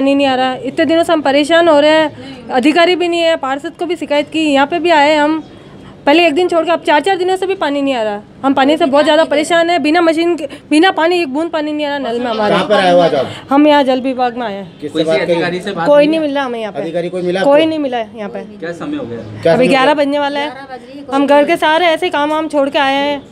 पानी नहीं आ रहा इतने दिनों से हम परेशान हो रहे हैं। अधिकारी भी नहीं है पार्षद को भी शिकायत की यहाँ पे भी आए हम। पहले एक दिन छोड़ के अब चार चार दिनों से भी पानी नहीं आ रहा। हम पानी से बहुत ज़्यादा परेशान है। बिना मशीन के बिना पानी एक बूंद पानी नहीं आ रहा नल में हमारे। हम यहाँ जल विभाग में आए हैं। कोई नहीं मिल रहा हमें यहाँ पे। कोई मिला कोई आपको? नहीं मिला है यहाँ पे। क्या समय हो गया? अभी ग्यारह बजने वाला है। हम घर के सारे ऐसे काम वाम छोड़ के आए हैं।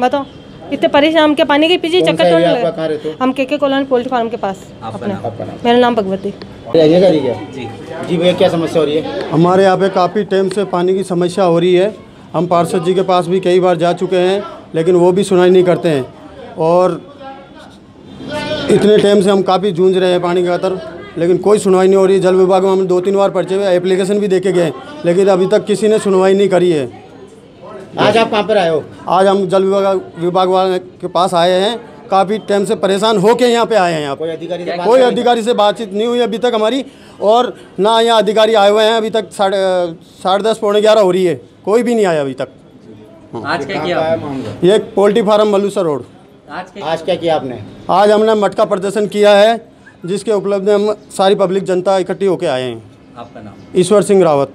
बताओ। इतने परेशान हम के पानी के पीछे चक्कर लगे। हम के के कोलान पोल्ट्री फार्म के पास अपना। मेरा नाम भगवती। क्या जी। जी भैया क्या समस्या हो रही है? हमारे यहाँ पे काफ़ी टाइम से पानी की समस्या हो रही है। हम पार्षद जी के पास भी कई बार जा चुके हैं लेकिन वो भी सुनाई नहीं करते हैं। और इतने टाइम से हम काफ़ी जूझ रहे हैं पानी के खातर लेकिन कोई सुनवाई नहीं हो रही। है जल विभाग में हम दो तीन बार पर्चे हुए एप्लीकेशन भी देके गए लेकिन अभी तक किसी ने सुनवाई नहीं करी है। आज आप कहाँ पर आए हो? आज हम जल विभाग विभाग वाले के पास आए हैं। काफ़ी टाइम से परेशान होके यहाँ पे आए हैं यहाँ पे कोई अधिकारी से कोई अधिकारी से बातचीत नहीं हुई अभी तक हमारी और ना यहाँ अधिकारी आए हुए हैं। अभी तक साढ़े साढ़े दस पौने ग्यारह हो रही है। कोई भी नहीं आया अभी तक। आज क्या किया ये पोल्ट्री फार्म मलूसर रोड। आज क्या आज क्या किया आपने? आज हमने मटका प्रदर्शन किया है जिसके उपलब्ध में हम सारी पब्लिक जनता इकट्ठी होके आए हैं। आपका नाम? ईश्वर सिंह रावत।